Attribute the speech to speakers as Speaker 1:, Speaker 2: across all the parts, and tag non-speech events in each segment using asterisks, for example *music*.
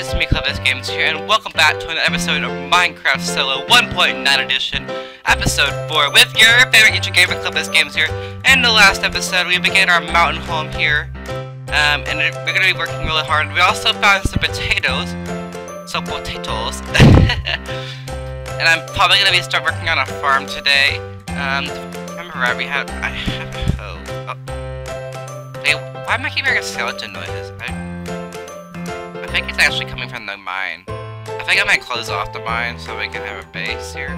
Speaker 1: it's me, Clay Plays Games here, and welcome back to another episode of Minecraft Solo 1.9 Edition, Episode 4, with your favorite YouTube gamer, Clay Plays Games here. In the last episode, we began our mountain home here, um, and we're going to be working really hard. We also found some potatoes, some potatoes, *laughs* and I'm probably going to be start working on a farm today. Um, remember we have, I have, *laughs* oh, oh. Wait, why am I keeping hearing skeleton noises? I think it's actually coming from the mine. I think I might close off the mine so we can have a base here.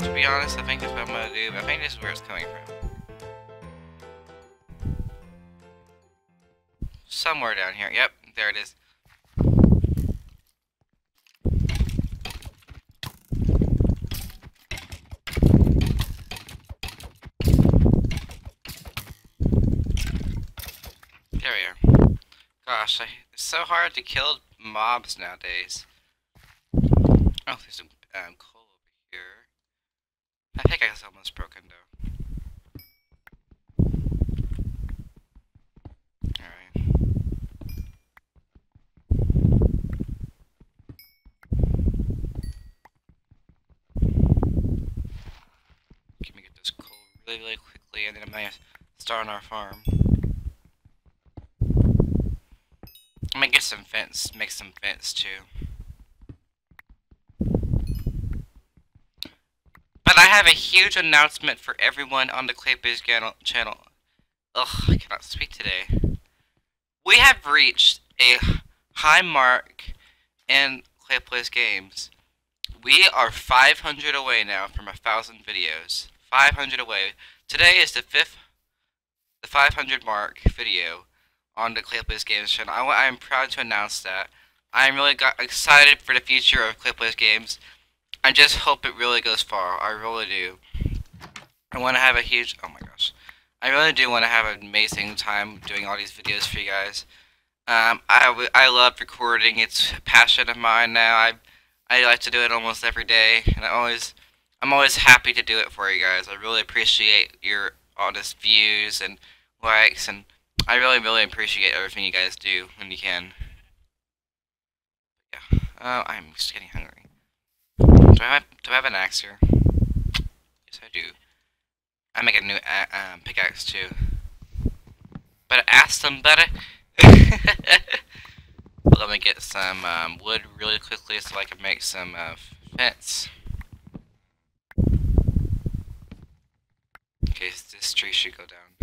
Speaker 1: To be honest, I think that's what I'm gonna do. I think this is where it's coming from. Somewhere down here. Yep, there it is. There we are. Gosh, I, it's so hard to kill mobs nowadays. Oh, there's some um, coal over here. I think I was almost broken though. Really, really quickly and then I'm gonna start on our farm. I'm gonna get some fence, make some fence too. But I have a huge announcement for everyone on the Clay Plays channel. Ugh, I cannot speak today. We have reached a high mark in Clayplays Games. We are 500 away now from a thousand videos. 500 away. Today is the fifth, the 500 mark video on the Clayplays Games channel. I, am proud to announce that. I'm really excited for the future of Clayplays Games. I just hope it really goes far. I really do. I want to have a huge... Oh my gosh. I really do want to have an amazing time doing all these videos for you guys. Um, I, I love recording. It's a passion of mine now. I, I like to do it almost every day. And I always... I'm always happy to do it for you guys. I really appreciate your honest views and likes and I really, really appreciate everything you guys do when you can. Yeah. Uh, I'm just getting hungry. Do I have, do I have an axe here? Yes, I do. I make a new um, pickaxe too. Better ask them *laughs* better. Let me get some um, wood really quickly so I can make some uh, fence. Okay, so this tree should go down.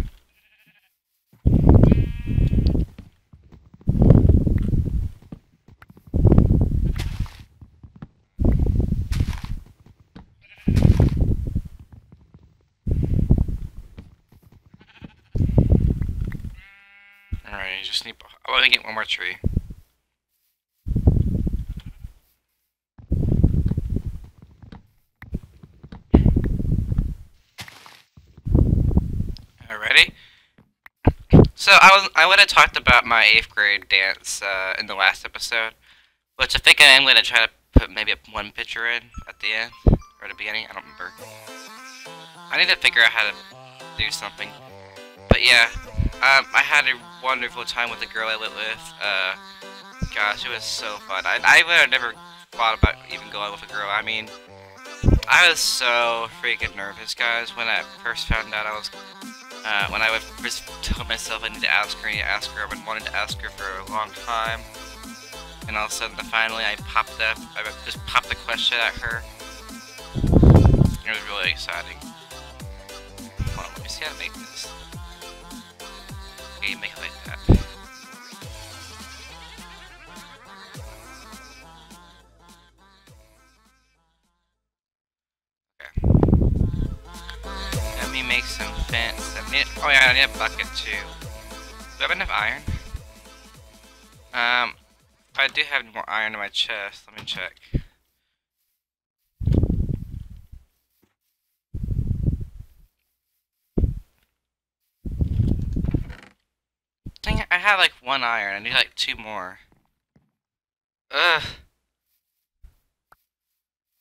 Speaker 1: Alright, you I want to get one more tree. Alrighty. So I was I would have talked about my eighth grade dance uh, in the last episode, which I think I am going to try to put maybe one picture in at the end or at the beginning. I don't remember. I need to figure out how to do something. But yeah, um, I had a wonderful time with the girl I lived with. Uh, gosh, it was so fun. I, I would have never thought about even going with a girl. I mean, I was so freaking nervous, guys, when I first found out I was... Uh, when I first told myself I need to ask her, I need to ask her, I've been wanting to ask her for a long time. And all of a sudden, finally, I popped up, I just popped the question at her. It was really exciting. Hold on, let me see how to make this. Okay, make like that. Let me make some fence. I need, oh yeah, I need a bucket too. Do I have enough iron? Um, I do have more iron in my chest. Let me check. have like one iron. I need like two more. Ugh.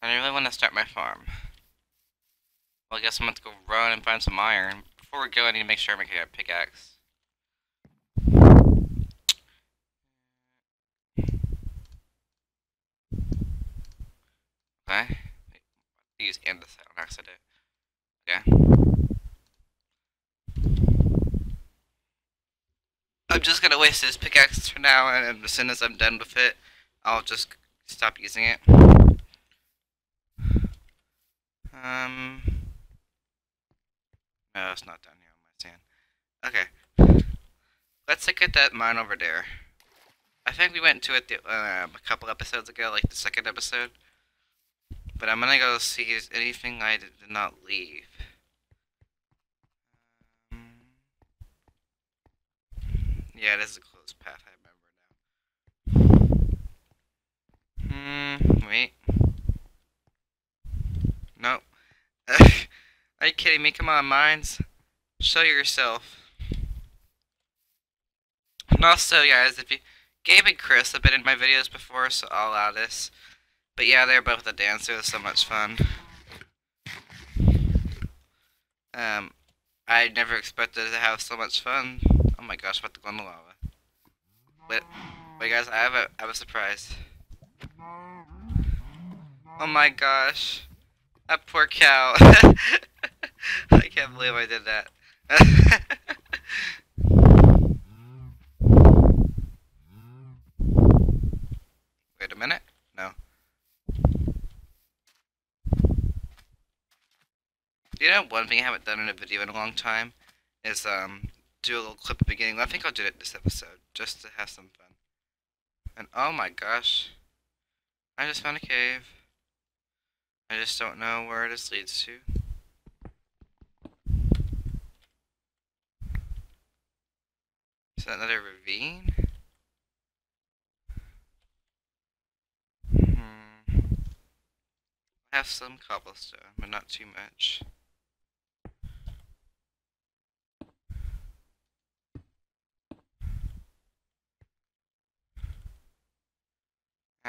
Speaker 1: I really want to start my farm. Well, I guess I'm going to go run and find some iron. Before we go, I need to make sure I'm making a pickaxe. Okay. Use andesite on accident. Okay. I'm just gonna waste this pickaxe for now, and as soon as I'm done with it, I'll just stop using it. Um. No, it's not down here on my sand. Okay. Let's look at that mine over there. I think we went to it the, um, a couple episodes ago, like the second episode. But I'm gonna go see if anything I did not leave. Yeah, this is a closed path, I remember now. Hmm, wait. Nope. *laughs* Are you kidding me? Come on, mines. Show yourself. And also, guys, if you... Gabe and Chris have been in my videos before, so I'll allow this. But yeah, they're both a dancer. It was so much fun. Um, I never expected to have so much fun. Oh my gosh, about to go in the lava. Wait, wait guys, I have a, I have a surprise. Oh my gosh. That poor cow. *laughs* I can't believe I did that. *laughs* Wait a minute. No. You know, one thing I haven't done in a video in a long time is um do a little clip at the beginning. I think I'll do it this episode just to have some fun. And oh my gosh, I just found a cave. I just don't know where this leads to. Is that another ravine? Hmm. I have some cobblestone, but not too much.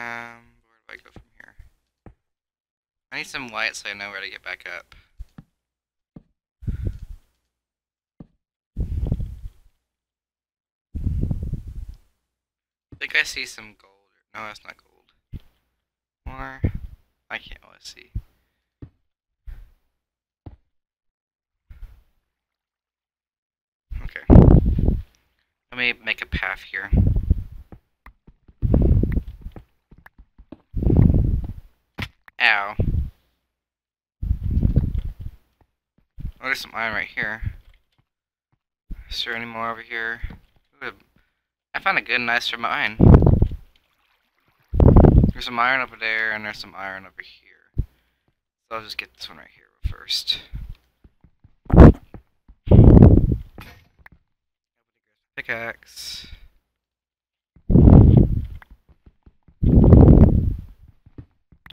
Speaker 1: Um, where do I go from here? I need some light so I know where to get back up. I think I see some gold. No, that's not gold. Or I can't really see. Okay. Let me make a path here. Ow. Oh, there's some iron right here. Is there any more over here? Ooh, I found a good nice mine. There's some iron over there, and there's some iron over here. So I'll just get this one right here first. Pickaxe.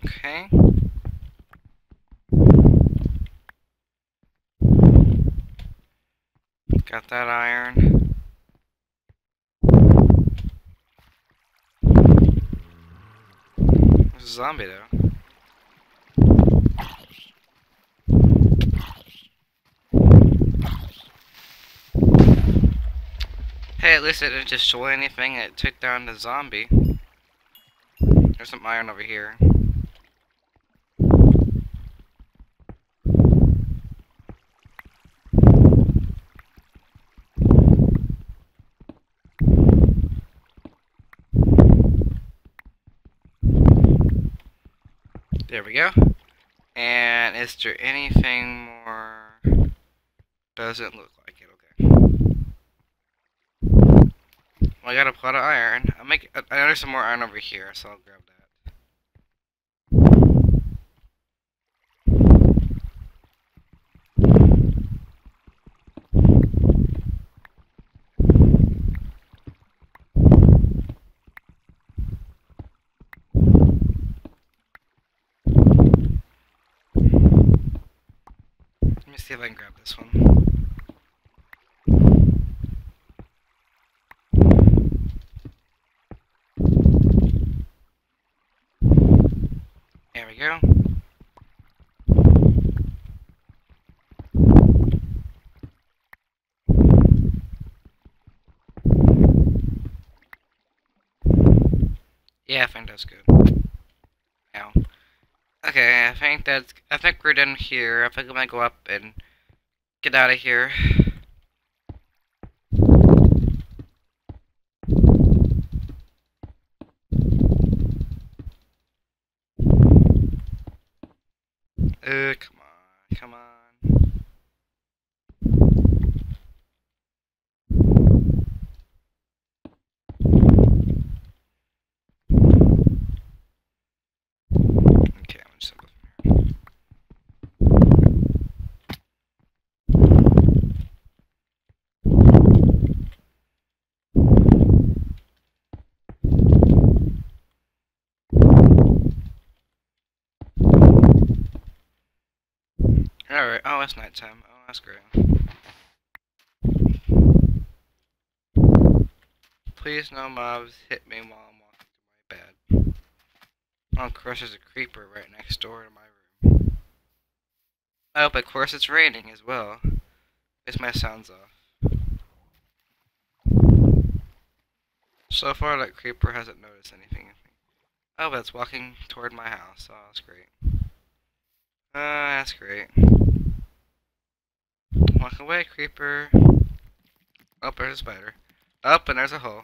Speaker 1: Okay. Got that iron. There's a zombie though. Hey, at least it didn't destroy anything, it took down the zombie. There's some iron over here. There we go. And is there anything more? Doesn't look like it, okay. Well, I got a pot of iron. I'll make, I know there's some more iron over here, so I'll grab that. Let me see if I can grab this one. There we go. Yeah, I think that's good. Ow. Okay. Okay, I think that's. I think we're done here. I think I'm gonna go up and get out of here. Uh, come on, come on. Okay, I'm just gonna go from here. It's nighttime. Oh, that's great. Please, no mobs hit me while I'm walking to my bed. Oh, of course, there's a creeper right next door to my room. Oh, but of course, it's raining as well. It's my sounds off. So far, that creeper hasn't noticed anything. Oh, but it's walking toward my house. Oh, that's great. Uh, that's great. Walk away, creeper. Oh, there's a spider. Up, and there's a hole.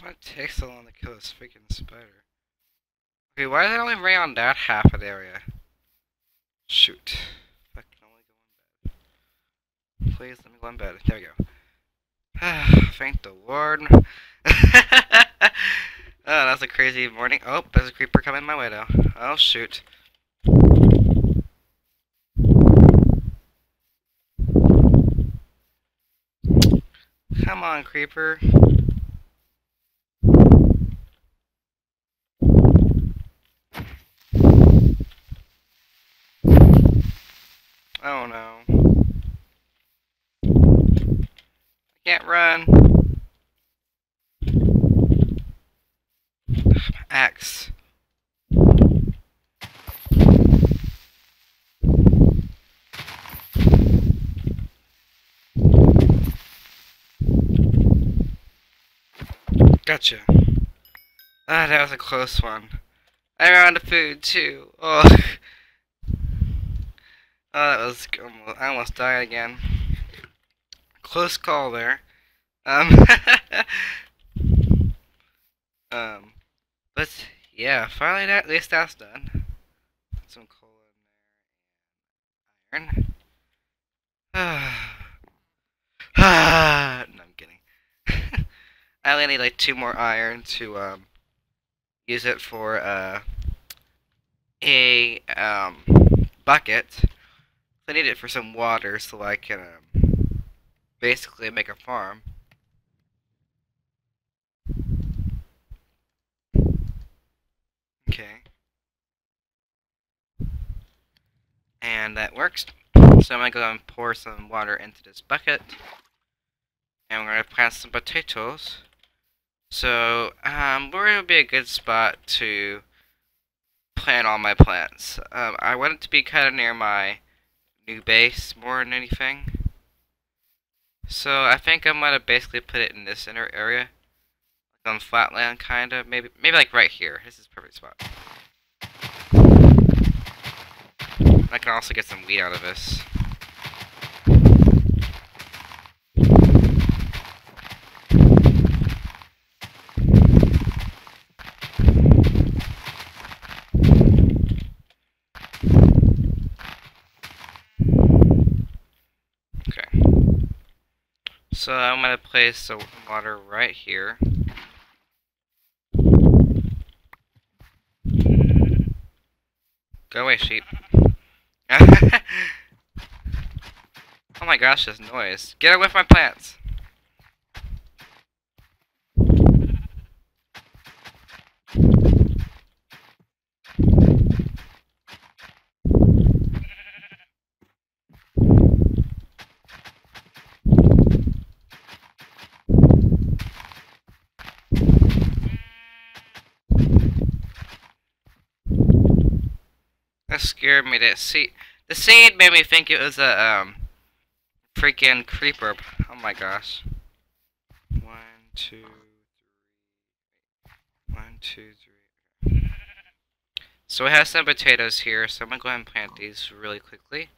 Speaker 1: What takes so long to kill this freaking spider? Okay, why does it only rain on that half of the area? Shoot. Please let me go in bed. There we go. *sighs* Thank the Lord. *laughs* oh, that's a crazy morning. Oh, there's a creeper coming my way though. Oh, shoot. Come on, creeper. Oh no. I can't run. Axe. Gotcha. Ah, that was a close one. I ran out of food too. Oh. Oh, that was. I almost died again. Close call there. Um. *laughs* um. But yeah, finally, that, at least that's done. Some coal in there. Iron. Ah. *sighs* *sighs* no, I'm kidding. *laughs* I only need like two more iron to um use it for uh a um bucket. I need it for some water so I can um, basically make a farm. Okay. And that works. So I'm to go and pour some water into this bucket. And we're to plant some potatoes. So, um, where would be a good spot to plant all my plants? Um, I want it to be kind of near my new base more than anything. So I think I'm gonna basically put it in this inner area, on flatland, kinda. Maybe, maybe like right here. This is perfect spot. I can also get some wheat out of this. Okay. So I'm gonna place the water right here. Go away, sheep. *laughs* oh my gosh, this noise. Get away from my plants. That scared me. That seed, the seed made me think it was a um, freaking creeper. Oh my gosh. One, two, three. One, two, three. So we have some potatoes here, so I'm gonna go ahead and plant these really quickly.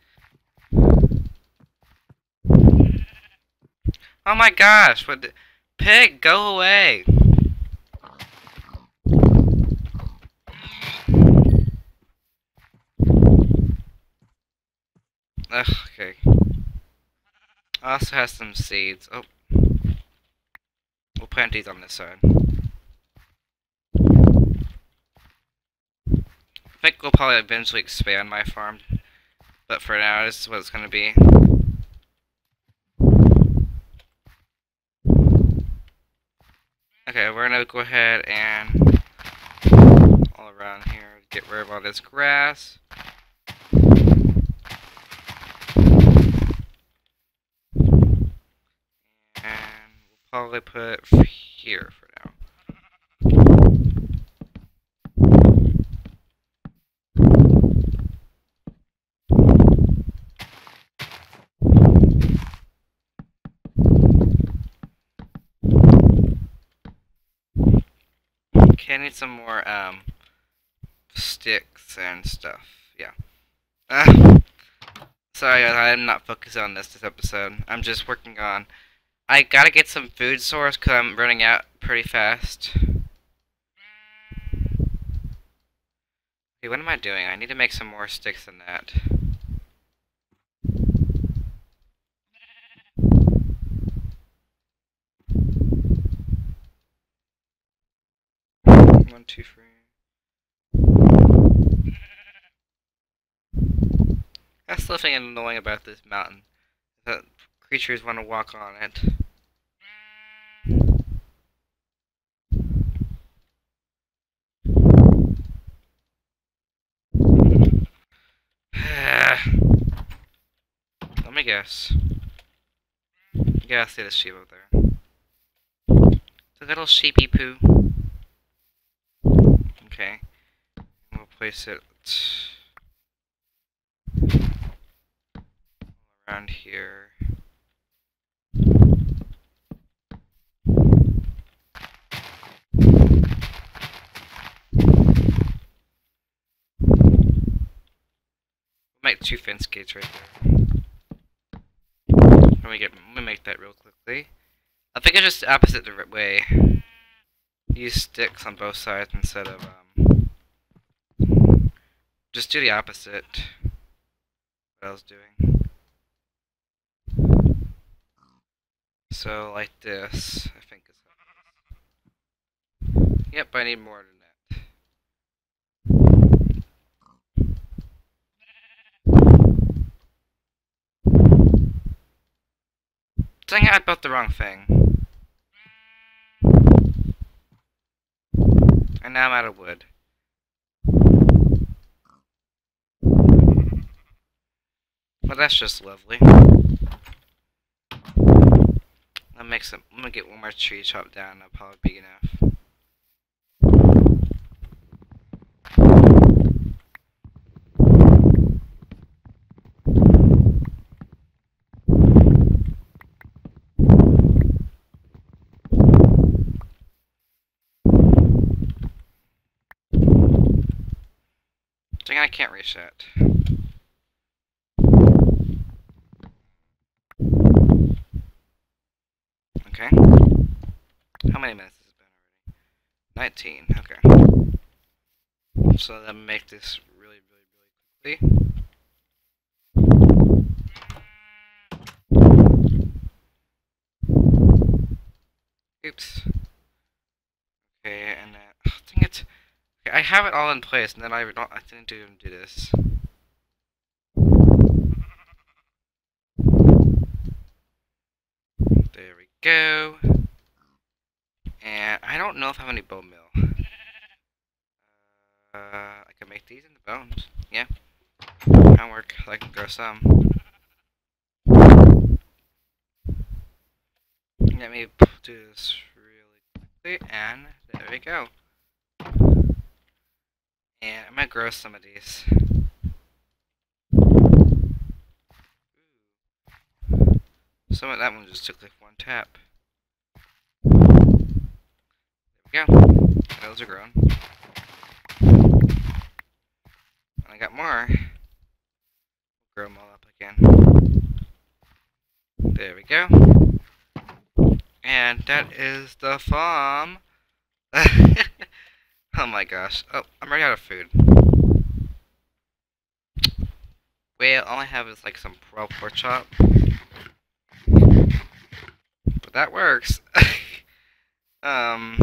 Speaker 1: Oh my gosh, what the pig, go away! Ugh, okay. Also has some seeds. Oh. We'll plant these on this side. I think we'll probably eventually expand my farm. But for now, this is what it's going to be. Okay, we're to go ahead and all around here get rid of all this grass. Probably put here for now. Okay, I need some more um sticks and stuff. Yeah. Uh, sorry, I'm not focused on this this episode. I'm just working on I gotta get some food source because I'm running out pretty fast. Okay, what am I doing? I need to make some more sticks than that. One, two, three. That's the thing annoying about this mountain. Creatures want to walk on it. *sighs* Let me guess. Yeah, I see the sheep over there. The little sheepy poo. Okay. We'll place it around here. make two fence gates right there. Let me get let me make that real quickly. I think it's just opposite the right way. Use sticks on both sides instead of um. Just do the opposite. What I was doing. So like this, I think is. Yep, I need more Dang I built the wrong thing. And now I'm out of wood. Well, that's just lovely. That makes it. I'm gonna get one more tree chopped down. That'll probably be enough. I can't reset. Okay. How many minutes has it been already? 19, okay. So let me make this really, really, really quickly. Oops. Okay, and it. I have it all in place, and then I don't. I didn't even do this. There we go. And I don't know if I have any bone meal. Uh, I can make these in the bones. Yeah. That'll work. I can grow some. Let me do this really quickly, and there we go. I'm gonna grow some of these. Some of that one just took like one tap. There we go. Those are grown. And I got more. Grow them all up again. There we go. And that is the farm. *laughs* oh my gosh. Oh, I'm running out of food. Well, all I have is like some raw pork chop. But that works. *laughs* um,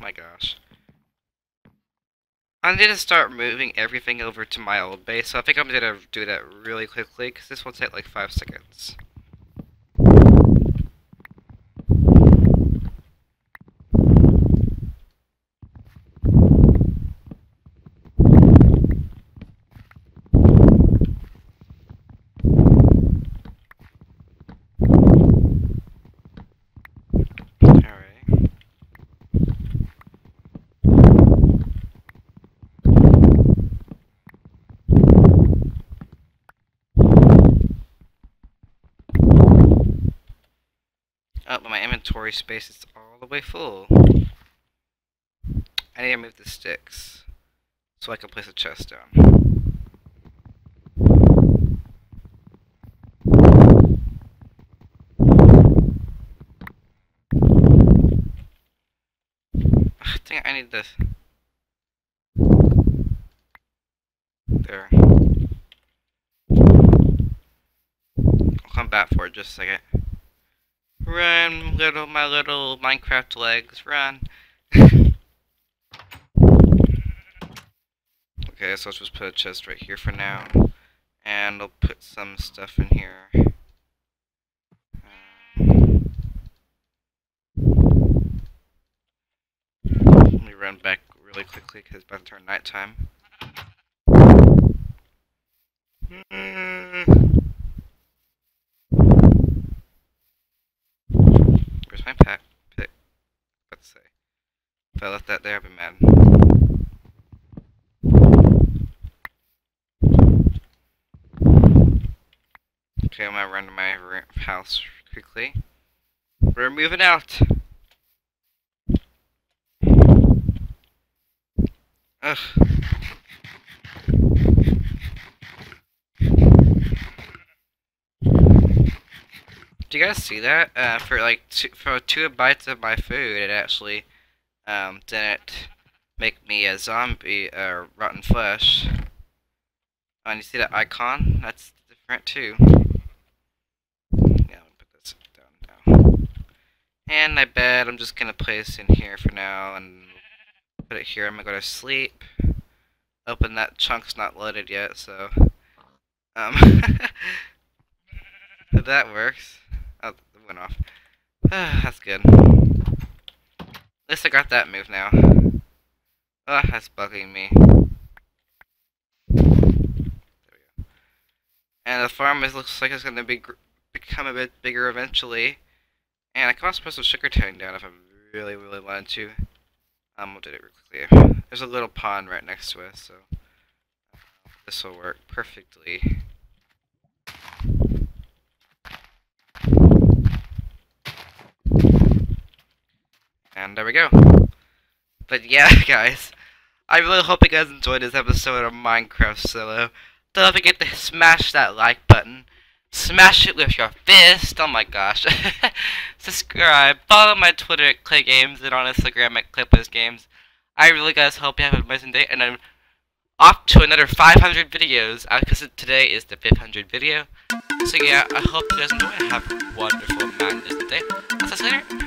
Speaker 1: my gosh. I need to start moving everything over to my old base, so I think I'm gonna do that really quickly, because this will take like 5 seconds. Oh, but my space is all the way full. I need to move the sticks so I can place a chest down. I think I need this. There. I'll come back for it just a second. Run, little my little Minecraft legs, run. okay, so let's just put a chest right here for now. And I'll put some stuff in here. Um, let me run back really quickly because it's about to turn nighttime. Mm. Where's my pack? Pick. Let's say. If I left that there, I'd be mad. Okay, I'm gonna run to my house quickly. We're moving out! Ugh. Do you guys see that? Uh, for like two, for two bites of my food, it actually um, didn't make me a zombie or uh, rotten flesh. Oh, and you see that icon? That's different too. Yeah, I'm put this down now. And my bed, I'm just gonna place in here for now and put it here. I'm gonna go to sleep. Open that chunk's not loaded yet, so um, *laughs* that works. Went off. *sighs* that's good. At least I got that move now. Ah, oh, that's bugging me. There we go. And the farm is, looks like it's going to be become a bit bigger eventually. And I can also put some sugar tanning down if I really, really wanted to. Um, we'll do it real quickly. There's a little pond right next to us, so this will work perfectly. And there we go. But yeah, *laughs* guys, I really hope you guys enjoyed this episode of Minecraft Solo. Don't forget to smash that like button. Smash it with your fist. Oh my gosh. *laughs* Subscribe. Follow my Twitter at Clay Games and on Instagram at Clay Plays Games. I really guys hope you have an amazing day and I'm off to another 500 videos uh, because today is the 500 video. So yeah, I hope you guys enjoy. I have a wonderful, magnificent day. I'll later.